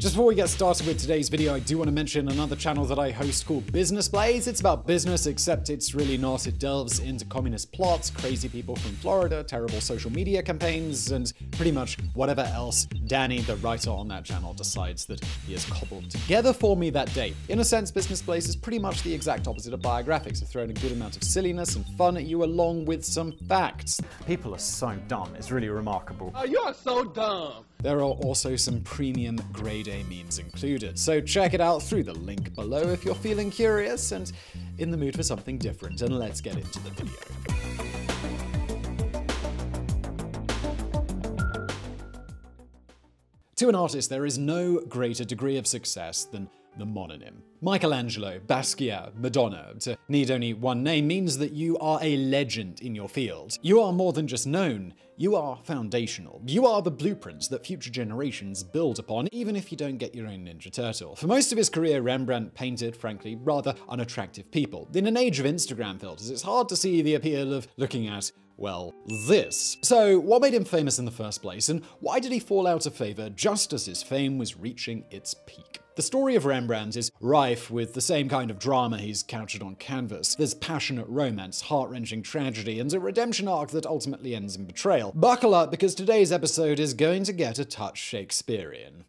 Just before we get started with today's video, I do want to mention another channel that I host called Business Blaze. It's about business, except it's really not. It delves into communist plots, crazy people from Florida, terrible social media campaigns, and pretty much whatever else Danny, the writer on that channel, decides that he has cobbled together for me that day. In a sense, Business Blaze is pretty much the exact opposite of biographics. I've thrown a good amount of silliness and fun at you along with some facts. People are so dumb, it's really remarkable. Oh, you are so dumb. There are also some premium grade A memes included, so check it out through the link below if you're feeling curious and in the mood for something different, and let's get into the video. To an artist, there is no greater degree of success than the mononym. Michelangelo, Basquiat, Madonna, to need only one name means that you are a legend in your field. You are more than just known, you are foundational. You are the blueprints that future generations build upon, even if you don't get your own Ninja Turtle. For most of his career, Rembrandt painted, frankly, rather unattractive people. In an age of Instagram filters, it's hard to see the appeal of looking at well, this. So, what made him famous in the first place, and why did he fall out of favor just as his fame was reaching its peak? The story of Rembrandt is rife with the same kind of drama he's captured on canvas. There's passionate romance, heart wrenching tragedy, and a redemption arc that ultimately ends in betrayal. Buckle up because today's episode is going to get a touch Shakespearean.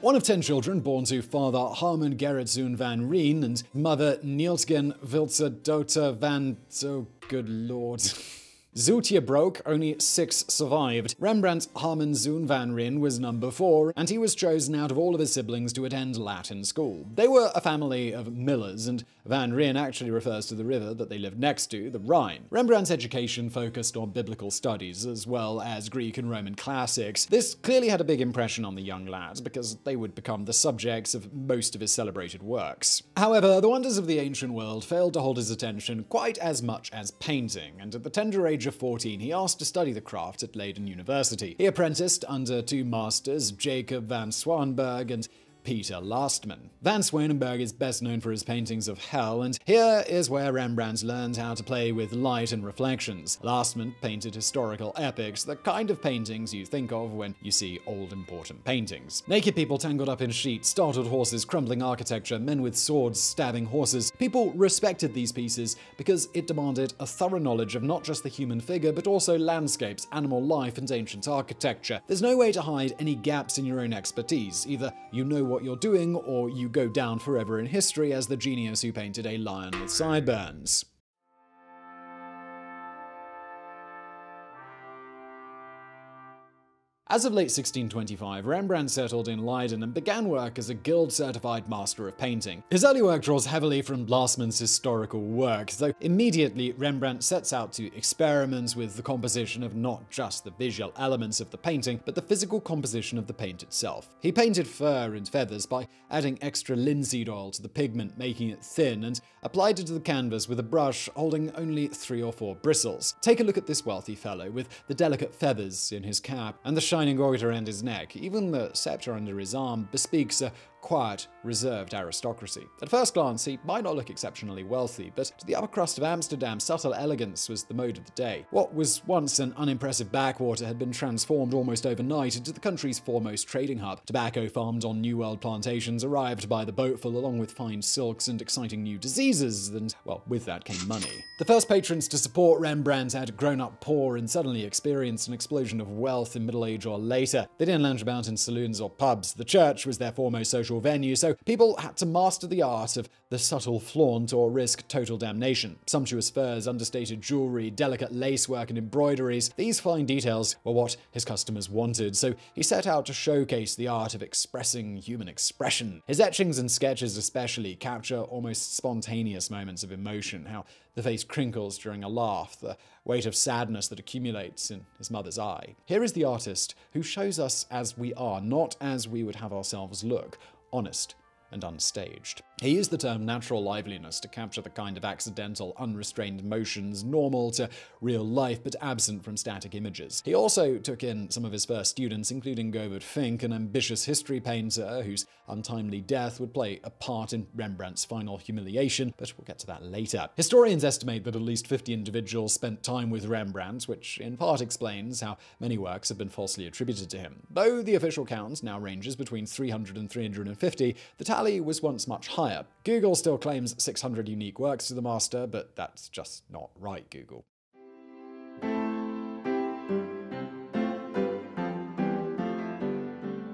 One of ten children born to father Harmen Gerritszoon van Rijn and mother Neeltgen Wiltse Dota van... Oh, good lord. Zootje broke, only six survived. Rembrandt Harmenszoon van Rijn was number four, and he was chosen out of all of his siblings to attend Latin school. They were a family of millers, and Van Rijn actually refers to the river that they lived next to, the Rhine. Rembrandt's education focused on biblical studies, as well as Greek and Roman classics. This clearly had a big impression on the young lads, because they would become the subjects of most of his celebrated works. However, the wonders of the ancient world failed to hold his attention quite as much as painting, and at the tender age of 14, he asked to study the craft at Leiden University. He apprenticed under two masters, Jacob van Swanenburg and Peter Lastman. Van Swanenburg is best known for his paintings of hell, and here is where Rembrandt learned how to play with light and reflections. Lastman painted historical epics, the kind of paintings you think of when you see old important paintings. Naked people tangled up in sheets, startled horses, crumbling architecture, men with swords stabbing horses. People respected these pieces because it demanded a thorough knowledge of not just the human figure, but also landscapes, animal life, and ancient architecture. There's no way to hide any gaps in your own expertise. Either you know what you're doing, or you go down forever in history as the genius who painted a lion with sideburns. As of late 1625, Rembrandt settled in Leiden and began work as a guild-certified master of painting. His early work draws heavily from Lastman's historical work, though immediately Rembrandt sets out to experiment with the composition of not just the visual elements of the painting, but the physical composition of the paint itself. He painted fur and feathers by adding extra linseed oil to the pigment, making it thin, and applied it to the canvas with a brush holding only three or four bristles. Take a look at this wealthy fellow with the delicate feathers in his cap and the shining goiter around his neck. Even the scepter under his arm bespeaks a quiet, reserved aristocracy. At first glance, he might not look exceptionally wealthy, but to the upper crust of Amsterdam, subtle elegance was the mode of the day. What was once an unimpressive backwater had been transformed almost overnight into the country's foremost trading hub. Tobacco farmed on New World plantations arrived by the boatful along with fine silks and exciting new diseases, and, well, with that came money. The first patrons to support Rembrandt had grown up poor and suddenly experienced an explosion of wealth in middle age or later. They didn't lounge about in saloons or pubs. The church was their foremost social venue, so people had to master the art of the subtle flaunt or risk total damnation. Sumptuous furs, understated jewelry, delicate lacework, and embroideries, these fine details were what his customers wanted, so he set out to showcase the art of expressing human expression. His etchings and sketches especially capture almost spontaneous moments of emotion, how the face crinkles during a laugh, the weight of sadness that accumulates in his mother's eye. Here is the artist who shows us as we are, not as we would have ourselves look honest, and unstaged. He used the term natural liveliness to capture the kind of accidental, unrestrained motions normal to real life but absent from static images. He also took in some of his first students, including Govert Flinck, an ambitious history painter whose untimely death would play a part in Rembrandt's final humiliation, but we'll get to that later. Historians estimate that at least 50 individuals spent time with Rembrandt, which in part explains how many works have been falsely attributed to him. Though the official count now ranges between 300 and 350, the tally was once much higher. Google still claims 600 unique works to the master, but that's just not right, Google.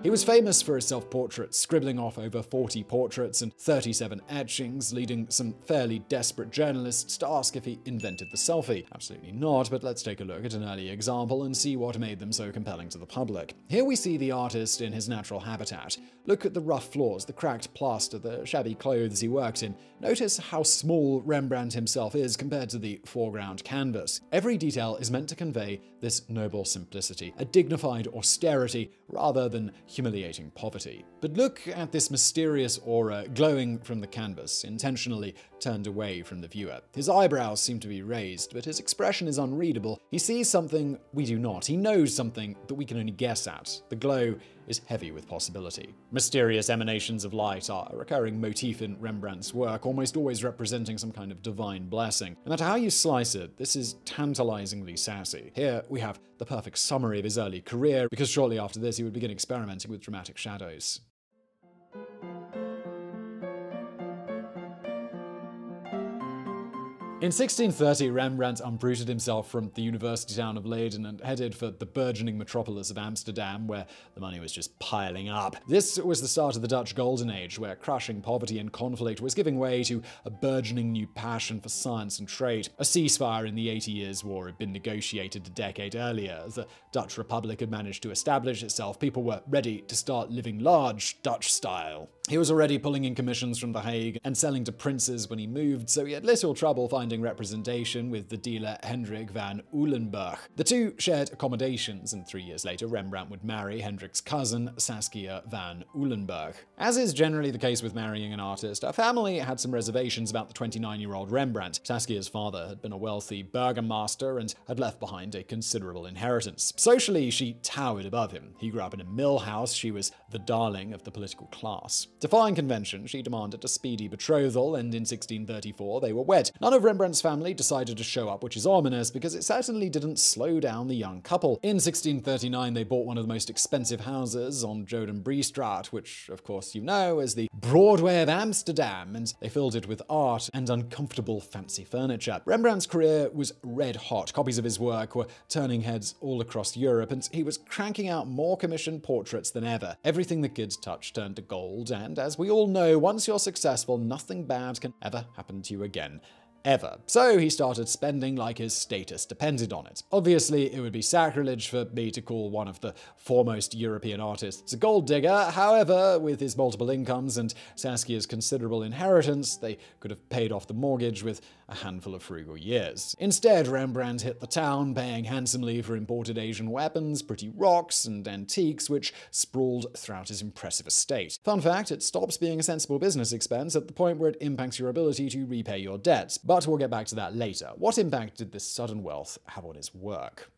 He was famous for his self portraits, scribbling off over 40 portraits and 37 etchings, leading some fairly desperate journalists to ask if he invented the selfie. Absolutely not, but let's take a look at an early example and see what made them so compelling to the public. Here we see the artist in his natural habitat. Look at the rough floors, the cracked plaster, the shabby clothes he worked in. Notice how small Rembrandt himself is compared to the foreground canvas. Every detail is meant to convey this noble simplicity, a dignified austerity rather than humiliating poverty. But look at this mysterious aura glowing from the canvas, intentionally turned away from the viewer. His eyebrows seem to be raised, but his expression is unreadable. He sees something we do not. He knows something that we can only guess at. The glow is heavy with possibility. Mysterious emanations of light are a recurring motif in Rembrandt's work, almost always representing some kind of divine blessing. No matter how you slice it, this is tantalizingly sassy. Here we have the perfect summary of his early career, because shortly after this he would begin experimenting with dramatic shadows. In 1630, Rembrandt uprooted himself from the university town of Leiden and headed for the burgeoning metropolis of Amsterdam, where the money was just piling up. This was the start of the Dutch Golden Age, where crushing poverty and conflict was giving way to a burgeoning new passion for science and trade. A ceasefire in the Eighty Years' War had been negotiated a decade earlier. The Dutch Republic had managed to establish itself. People were ready to start living large, Dutch style. He was already pulling in commissions from The Hague and selling to princes when he moved, so he had little trouble finding representation with the dealer Hendrik van Uylenburgh. The two shared accommodations, and three years later, Rembrandt would marry Hendrik's cousin, Saskia van Uylenburgh. As is generally the case with marrying an artist, her family had some reservations about the 29 year old Rembrandt. Saskia's father had been a wealthy burgomaster and had left behind a considerable inheritance. Socially, she towered above him. He grew up in a mill house, she was the darling of the political class. Defying convention, she demanded a speedy betrothal, and in 1634 they were wed. None of family decided to show up, which is ominous because it certainly didn't slow down the young couple. In 1639, they bought one of the most expensive houses on Jodenbreestraat, which, of course, you know as the Broadway of Amsterdam, and they filled it with art and uncomfortable fancy furniture. Rembrandt's career was red hot. Copies of his work were turning heads all across Europe, and he was cranking out more commissioned portraits than ever. Everything the kids touched turned to gold, and as we all know, once you're successful, nothing bad can ever happen to you again ever. So he started spending like his status depended on it. Obviously, it would be sacrilege for me to call one of the foremost European artists a gold digger. However, with his multiple incomes and Saskia's considerable inheritance, they could have paid off the mortgage with a handful of frugal years. Instead, Rembrandt hit the town, paying handsomely for imported Asian weapons, pretty rocks, and antiques, which sprawled throughout his impressive estate. Fun fact, it stops being a sensible business expense at the point where it impacts your ability to repay your debts. But we'll get back to that later. What impact did this sudden wealth have on his work?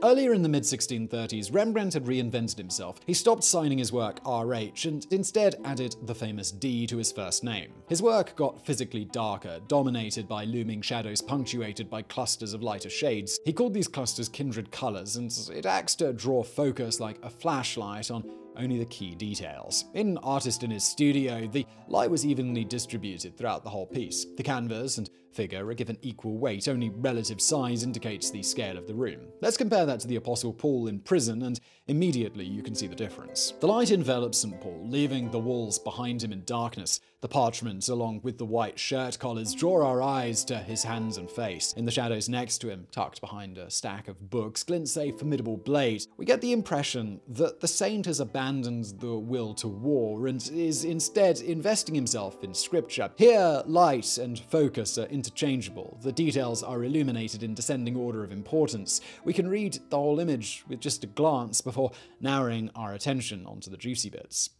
Earlier in the mid 1630s, Rembrandt had reinvented himself. He stopped signing his work RH and instead added the famous D to his first name. His work got physically darker, dominated by looming shadows punctuated by clusters of lighter shades. He called these clusters kindred colors, and it acts to draw focus like a flashlight on only the key details. In Artist in his studio, the light was evenly distributed throughout the whole piece. The canvas and figure are given equal weight, only relative size indicates the scale of the room. Let's compare that to the Apostle Paul in prison, and immediately you can see the difference. The light envelops St. Paul, leaving the walls behind him in darkness. The parchment, along with the white shirt collars, draw our eyes to his hands and face. In the shadows next to him, tucked behind a stack of books, glints a formidable blade. We get the impression that the saint has abandoned the will to war and is instead investing himself in scripture. Here, light and focus are interchangeable. The details are illuminated in descending order of importance. We can read the whole image with just a glance before narrowing our attention onto the juicy bits.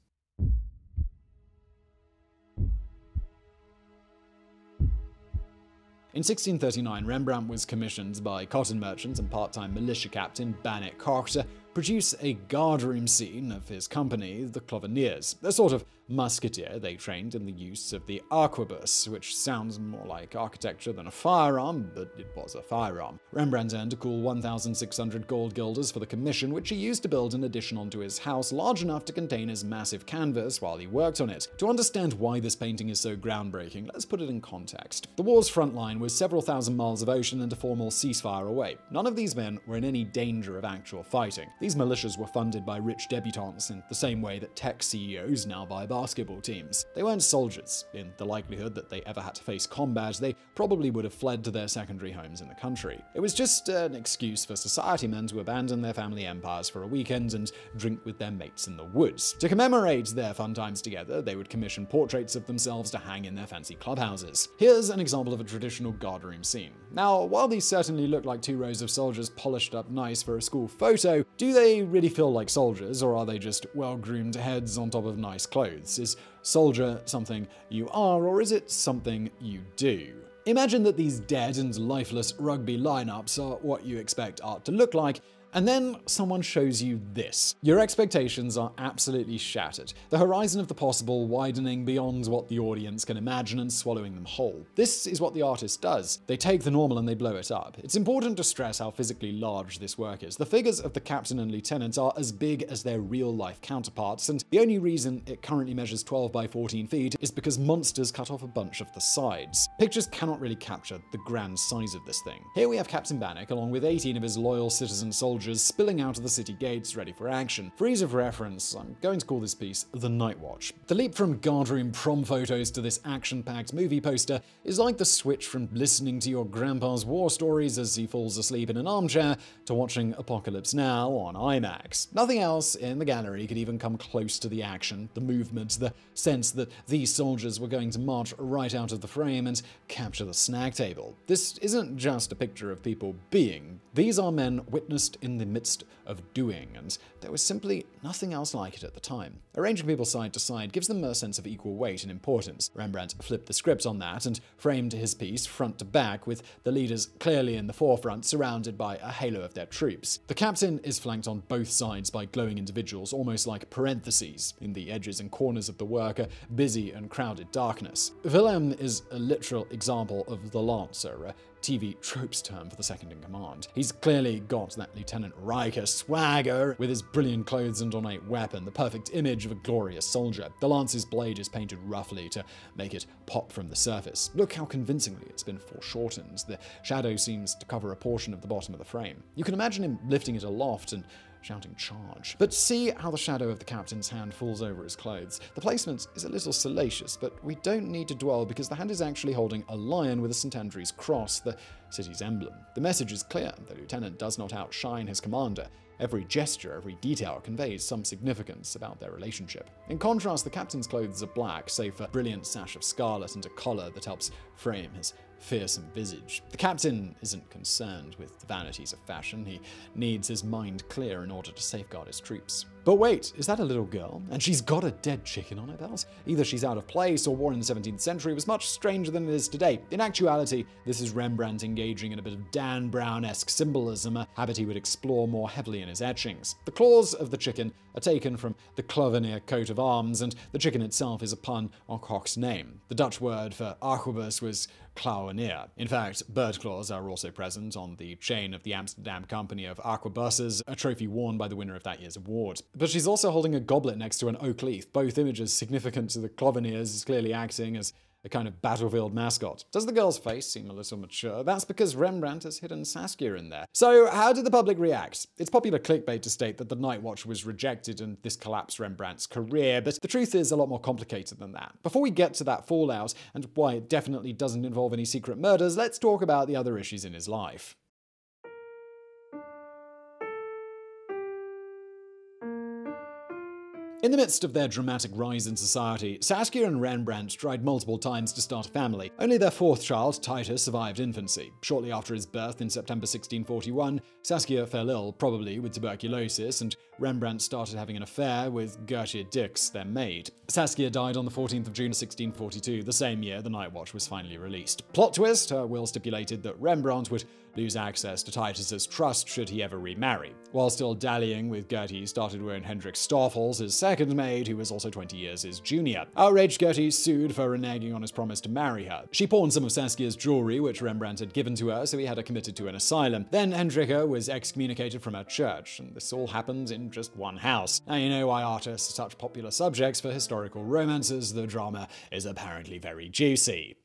In 1639, Rembrandt was commissioned by cotton merchant and part-time militia captain Cocq to produce a guardroom scene of his company, the Cloveniers, a sort of musketeer they trained in the use of the arquebus, which sounds more like architecture than a firearm, but it was a firearm. Rembrandt earned a cool 1,600 gold guilders for the commission, which he used to build an addition onto his house large enough to contain his massive canvas while he worked on it. To understand why this painting is so groundbreaking, let's put it in context. The war's front line was several thousand miles of ocean and a formal ceasefire away. None of these men were in any danger of actual fighting. These militias were funded by rich debutantes in the same way that tech CEOs now buy basketball teams. They weren't soldiers. In the likelihood that they ever had to face combat, they probably would have fled to their secondary homes in the country. It was just an excuse for society men to abandon their family empires for a weekend and drink with their mates in the woods. To commemorate their fun times together, they would commission portraits of themselves to hang in their fancy clubhouses. Here's an example of a traditional guardroom scene. Now, while these certainly look like two rows of soldiers polished up nice for a school photo, do they really feel like soldiers, or are they just well-groomed heads on top of nice clothes? Is soldier something you are, or is it something you do? Imagine that these dead and lifeless rugby lineups are what you expect art to look like, and then someone shows you this. Your expectations are absolutely shattered, the horizon of the possible widening beyond what the audience can imagine and swallowing them whole. This is what the artist does. They take the normal and they blow it up. It's important to stress how physically large this work is. The figures of the captain and lieutenant are as big as their real life counterparts, and the only reason it currently measures 12 by 14 feet is because monsters cut off a bunch of the sides. Pictures cannot really capture the grand size of this thing. Here we have Captain Banninck along with 18 of his loyal citizen soldiers soldiers spilling out of the city gates ready for action. For ease of reference, I'm going to call this piece The Night Watch. The leap from guardroom prom photos to this action-packed movie poster is like the switch from listening to your grandpa's war stories as he falls asleep in an armchair to watching Apocalypse Now on IMAX. Nothing else in the gallery could even come close to the action, the movement, the sense that these soldiers were going to march right out of the frame and capture the snack table. This isn't just a picture of people being. These are men witnessed in the midst of doing, and there was simply nothing else like it at the time. Arranging people side to side gives them a sense of equal weight and importance. Rembrandt flipped the script on that and framed his piece front to back, with the leaders clearly in the forefront, surrounded by a halo of their troops. The captain is flanked on both sides by glowing individuals, almost like parentheses in the edges and corners of the work, a busy and crowded darkness. Willem is a literal example of the Lancer, a TV tropes term for the second in command. He's clearly got that Lieutenant Riker swagger with his brilliant clothes and ornate weapon, the perfect image of a glorious soldier. The Lance's blade is painted roughly to make it pop from the surface. Look how convincingly it's been foreshortened. The shadow seems to cover a portion of the bottom of the frame. You can imagine him lifting it aloft and shouting charge. But see how the shadow of the captain's hand falls over his clothes. The placement is a little salacious, but we don't need to dwell because the hand is actually holding a lion with a St. Andrew's cross, the city's emblem. The message is clear. The lieutenant does not outshine his commander. Every gesture, every detail conveys some significance about their relationship. In contrast, the captain's clothes are black, save for a brilliant sash of scarlet and a collar that helps frame his fearsome visage. The captain isn't concerned with the vanities of fashion. He needs his mind clear in order to safeguard his troops. But wait, is that a little girl? And she's got a dead chicken on her belt? Either she's out of place or war in the 17th century was much stranger than it is today. In actuality, this is Rembrandt engaging in a bit of Dan Brown-esque symbolism, a habit he would explore more heavily in his etchings. The claws of the chicken are taken from the Clovenier coat of arms, and the chicken itself is a pun on Cocq's name. The Dutch word for arquebus was klauwenier. In fact, bird claws are also present on the chain of the Amsterdam Company of Arquebuses, a trophy worn by the winner of that year's award. But she's also holding a goblet next to an oak leaf, both images significant to the Cloveniers, clearly acting as a kind of battlefield mascot. Does the girl's face seem a little mature? That's because Rembrandt has hidden Saskia in there. So, how did the public react? It's popular clickbait to state that the Night Watch was rejected and this collapsed Rembrandt's career, but the truth is a lot more complicated than that. Before we get to that fallout and why it definitely doesn't involve any secret murders, let's talk about the other issues in his life. In the midst of their dramatic rise in society, Saskia and Rembrandt tried multiple times to start a family. Only their fourth child, Titus, survived infancy. Shortly after his birth in September 1641, Saskia fell ill, probably with tuberculosis, and Rembrandt started having an affair with Geertje Dircx, their maid. Saskia died on the 14th of June 1642, the same year the Night Watch was finally released. Plot twist, her will stipulated that Rembrandt would lose access to Titus's trust should he ever remarry. While still dallying with Geertje, started with Hendrickje Stoffels, his second maid, who was also 20 years his junior. Outraged Geertje sued for reneging on his promise to marry her. She pawned some of Saskia's jewelry, which Rembrandt had given to her, so he had her committed to an asylum. Then Hendrickje was excommunicated from her church, and this all happened in just one house. Now you know why artists are such popular subjects for historical romances, the drama is apparently very juicy.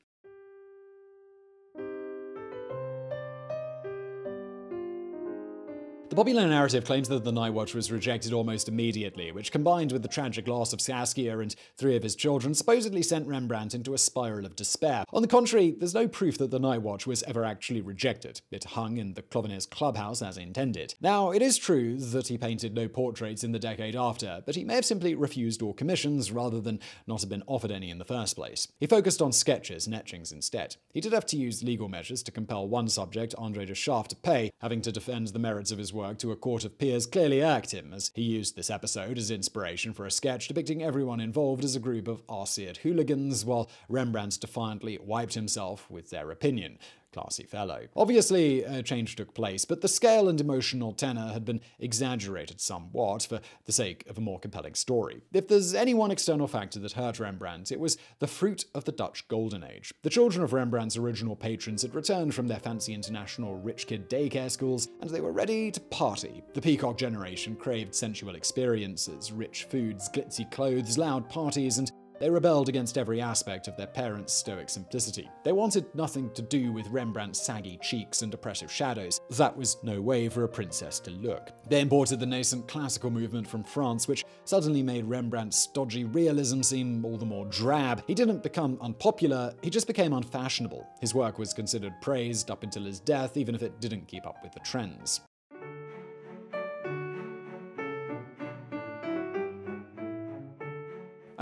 The popular narrative claims that the Night Watch was rejected almost immediately, which combined with the tragic loss of Saskia and three of his children supposedly sent Rembrandt into a spiral of despair. On the contrary, there's no proof that the Night Watch was ever actually rejected. It hung in the Cloveniers clubhouse as intended. Now, it is true that he painted no portraits in the decade after, but he may have simply refused all commissions rather than not have been offered any in the first place. He focused on sketches and etchings instead. He did have to use legal measures to compel one subject, Andre de Schaff, to pay, having to defend the merits of his work work to a court of peers clearly irked him, as he used this episode as inspiration for a sketch depicting everyone involved as a group of Arseid hooligans, while Rembrandt defiantly wiped himself with their opinion classy fellow. Obviously, a change took place, but the scale and emotional tenor had been exaggerated somewhat for the sake of a more compelling story. If there's any one external factor that hurt Rembrandt, it was the fruit of the Dutch Golden Age. The children of Rembrandt's original patrons had returned from their fancy international rich kid daycare schools, and they were ready to party. The Peacock generation craved sensual experiences, rich foods, glitzy clothes, loud parties, and they rebelled against every aspect of their parents' stoic simplicity. They wanted nothing to do with Rembrandt's saggy cheeks and oppressive shadows. That was no way for a princess to look. They imported the nascent classical movement from France, which suddenly made Rembrandt's stodgy realism seem all the more drab. He didn't become unpopular, he just became unfashionable. His work was considered praised up until his death, even if it didn't keep up with the trends.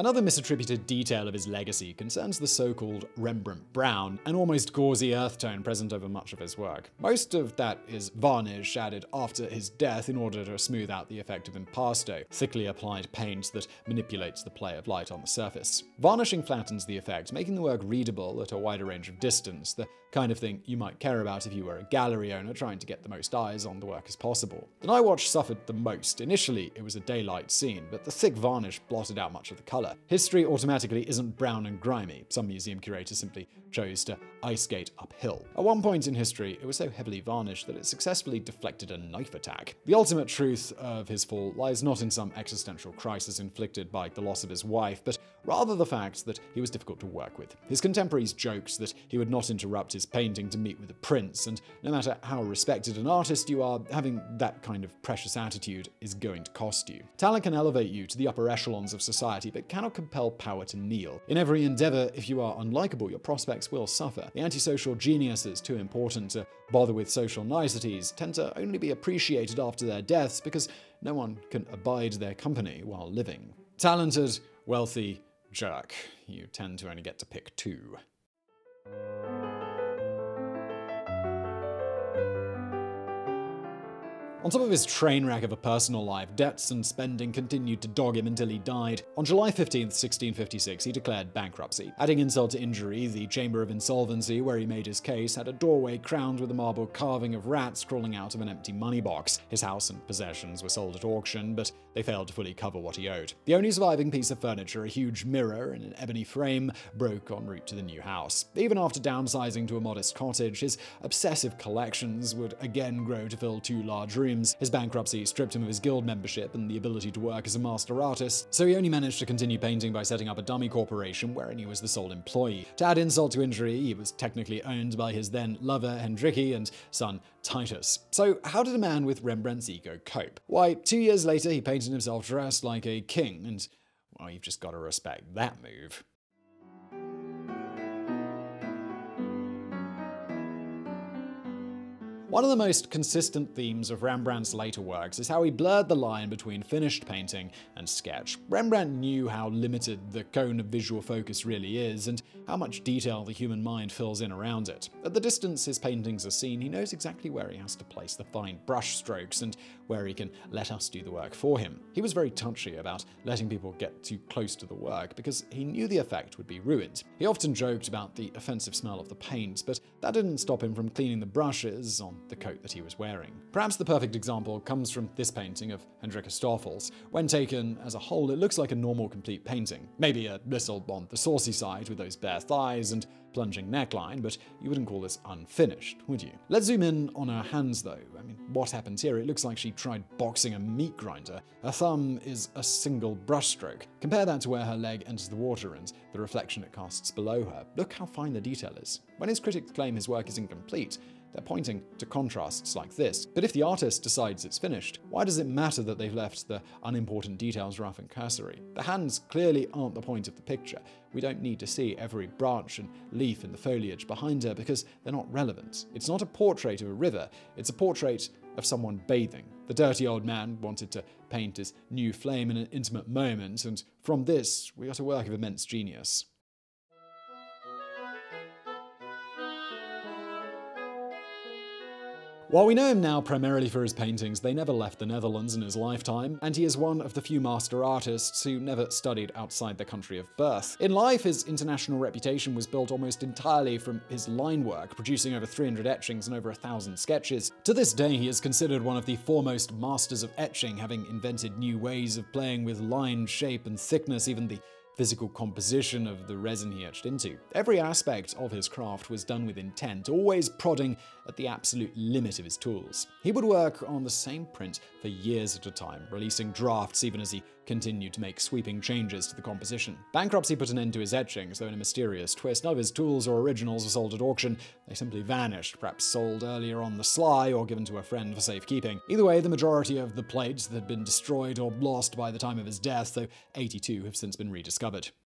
Another misattributed detail of his legacy concerns the so-called Rembrandt brown, an almost gauzy earth tone present over much of his work. Most of that is varnish added after his death in order to smooth out the effect of impasto, thickly applied paint that manipulates the play of light on the surface. Varnishing flattens the effect, making the work readable at a wider range of distance, the kind of thing you might care about if you were a gallery owner trying to get the most eyes on the work as possible. The Night Watch suffered the most. Initially, it was a daylight scene, but the thick varnish blotted out much of the color. History automatically isn't brown and grimy. Some museum curators simply chose to ice skate uphill. At one point in history, it was so heavily varnished that it successfully deflected a knife attack. The ultimate truth of his fall lies not in some existential crisis inflicted by the loss of his wife, but rather the fact that he was difficult to work with. His contemporaries joked that he would not interrupt his painting to meet with the prince, and no matter how respected an artist you are, having that kind of precious attitude is going to cost you. Talent can elevate you to the upper echelons of society, but cannot compel power to kneel. In every endeavor, if you are unlikable, your prospects will suffer. The antisocial geniuses, too important to bother with social niceties, tend to only be appreciated after their deaths because no one can abide their company while living. Talented, wealthy, jerk. You tend to only get to pick two. On top of his train wreck of a personal life, debts and spending continued to dog him until he died. On July 15, 1656, he declared bankruptcy. Adding insult to injury, the Chamber of Insolvency, where he made his case, had a doorway crowned with a marble carving of rats crawling out of an empty money box. His house and possessions were sold at auction, but they failed to fully cover what he owed. The only surviving piece of furniture, a huge mirror in an ebony frame, broke en route to the new house. Even after downsizing to a modest cottage, his obsessive collections would again grow to fill two large rooms His bankruptcy stripped him of his guild membership and the ability to work as a master artist, so he only managed to continue painting by setting up a dummy corporation wherein he was the sole employee. To add insult to injury, he was technically owned by his then lover Hendrickje and son Titus. So, how did a man with Rembrandt's ego cope? Why, two years later, he painted himself dressed like a king, and, well, you've just got to respect that move. One of the most consistent themes of Rembrandt's later works is how he blurred the line between finished painting and sketch. Rembrandt knew how limited the cone of visual focus really is, and how much detail the human mind fills in around it. At the distance his paintings are seen, he knows exactly where he has to place the fine brush strokes and where he can let us do the work for him. He was very touchy about letting people get too close to the work because he knew the effect would be ruined. He often joked about the offensive smell of the paint, but that didn't stop him from cleaning the brushes on the coat that he was wearing. Perhaps the perfect example comes from this painting of Hendrickje Stoffels. When taken as a whole, it looks like a normal complete painting. Maybe a little on the saucy side with those bare thighs and plunging neckline, but you wouldn't call this unfinished, would you? Let's zoom in on her hands though. I mean, what happens here? It looks like she tried boxing a meat grinder. Her thumb is a single brushstroke. Compare that to where her leg enters the water and the reflection it casts below her. Look how fine the detail is. When his critics claim his work is incomplete, they're pointing to contrasts like this. But if the artist decides it's finished, why does it matter that they've left the unimportant details rough and cursory? The hands clearly aren't the point of the picture. We don't need to see every branch and leaf in the foliage behind her because they're not relevant. It's not a portrait of a river, it's a portrait of someone bathing. The dirty old man wanted to paint his new flame in an intimate moment, and from this, we got a work of immense genius. While we know him now primarily for his paintings, they never left the Netherlands in his lifetime, and he is one of the few master artists who never studied outside the country of birth. In life, his international reputation was built almost entirely from his line work, producing over 300 etchings and over a thousand sketches. To this day, he is considered one of the foremost masters of etching, having invented new ways of playing with line, shape, and thickness, even the physical composition of the resin he etched into. Every aspect of his craft was done with intent, always prodding at the absolute limit of his tools. He would work on the same print for years at a time, releasing drafts even as he continued to make sweeping changes to the composition. Bankruptcy put an end to his etchings, though in a mysterious twist, none of his tools or originals were sold at auction. They simply vanished, perhaps sold earlier on the sly or given to a friend for safekeeping. Either way, the majority of the plates that had been destroyed or lost by the time of his death, though 82 have since been rediscovered love it.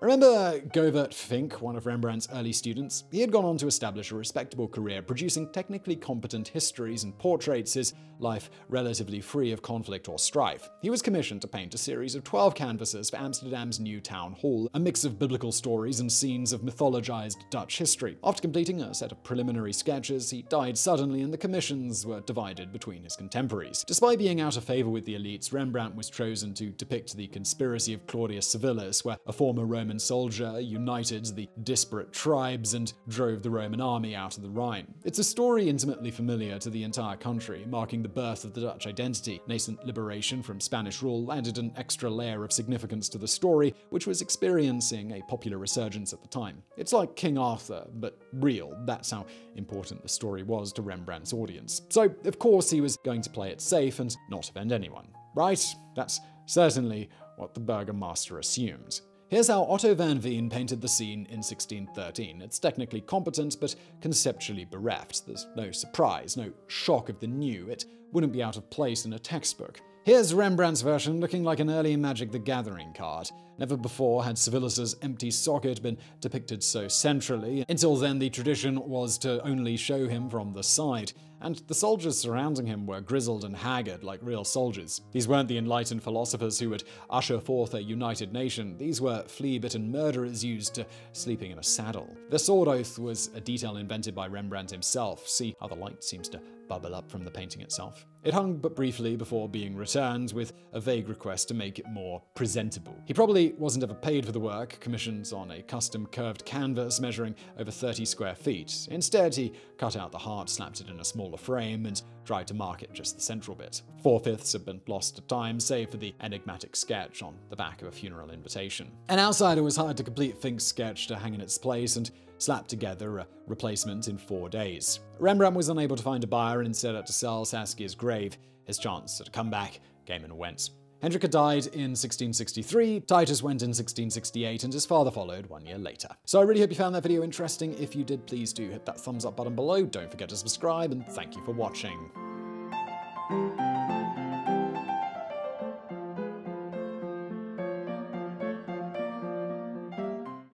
Remember Govert Flinck, one of Rembrandt's early students? He had gone on to establish a respectable career producing technically competent histories and portraits, his life relatively free of conflict or strife. He was commissioned to paint a series of 12 canvases for Amsterdam's new town hall, a mix of biblical stories and scenes of mythologized Dutch history. After completing a set of preliminary sketches, he died suddenly and the commissions were divided between his contemporaries. Despite being out of favor with the elites, Rembrandt was chosen to depict the conspiracy of Claudius Civilis, where a former Roman Roman soldier united the disparate tribes and drove the Roman army out of the Rhine. It's a story intimately familiar to the entire country, marking the birth of the Dutch identity. Nascent liberation from Spanish rule added an extra layer of significance to the story, which was experiencing a popular resurgence at the time. It's like King Arthur, but real. That's how important the story was to Rembrandt's audience. So, of course, he was going to play it safe and not offend anyone. Right? That's certainly what the Burgomaster assumed. Here's how Otto van Veen painted the scene in 1613. It's technically competent, but conceptually bereft. There's no surprise, no shock of the new. It wouldn't be out of place in a textbook. Here's Rembrandt's version looking like an early Magic the Gathering card. Never before had Civilis's empty socket been depicted so centrally. Until then, the tradition was to only show him from the side and the soldiers surrounding him were grizzled and haggard like real soldiers. These weren't the enlightened philosophers who would usher forth a united nation, these were flea bitten murderers used to sleeping in a saddle. The sword oath was a detail invented by Rembrandt himself. See how the light seems to bubble up from the painting itself. It hung but briefly before being returned with a vague request to make it more presentable. He probably wasn't ever paid for the work, commissions on a custom curved canvas measuring over 30 square feet. Instead, he cut out the heart, slapped it in a smaller frame, and tried to market just the central bit. Four fifths have been lost to time, save for the enigmatic sketch on the back of a funeral invitation. An outsider was hired to complete Flinck's sketch to hang in its place, and slapped together a replacement in four days. Rembrandt was unable to find a buyer and instead had to sell Saskia's grave. His chance at a comeback came and went. Hendrickje died in 1663, Titus went in 1668, and his father followed one year later. So I really hope you found that video interesting. If you did, please do hit that thumbs up button below. Don't forget to subscribe, and thank you for watching.